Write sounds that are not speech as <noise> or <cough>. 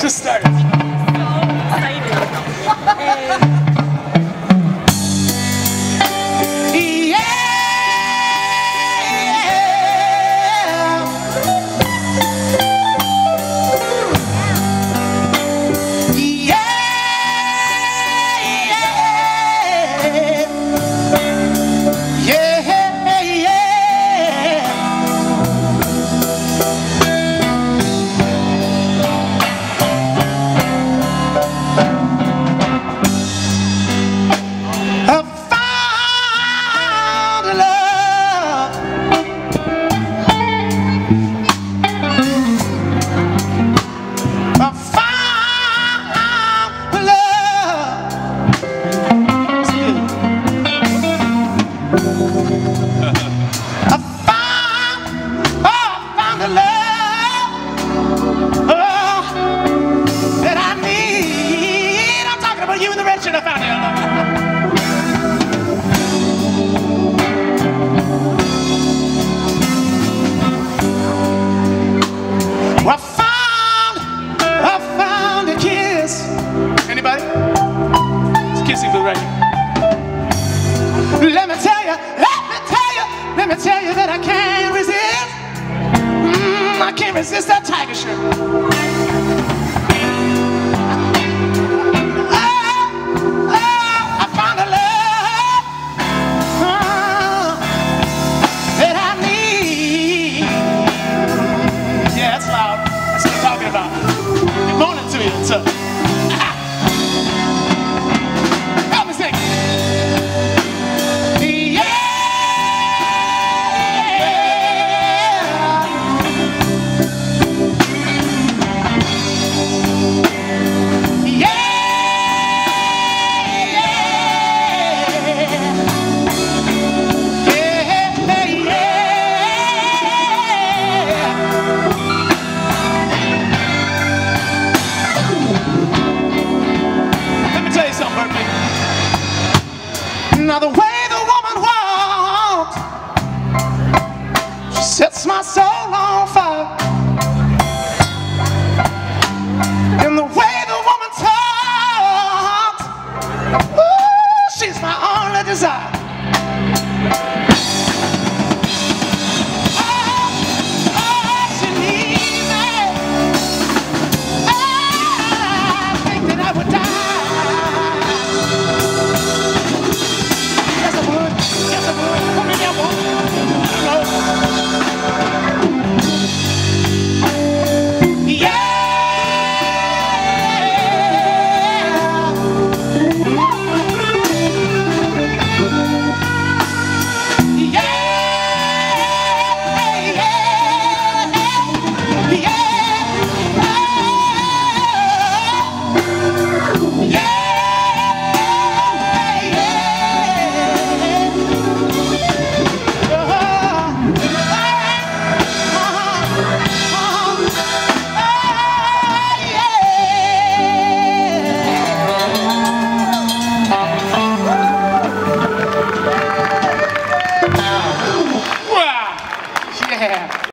Just started. Let <laughs> let me tell you that I can't resist. Mm, I can't resist that tiger shirt. Sets my soul on fire.